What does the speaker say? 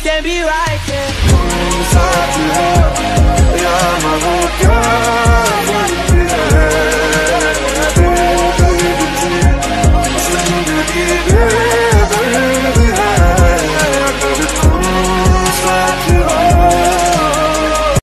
if you can be right, yeah.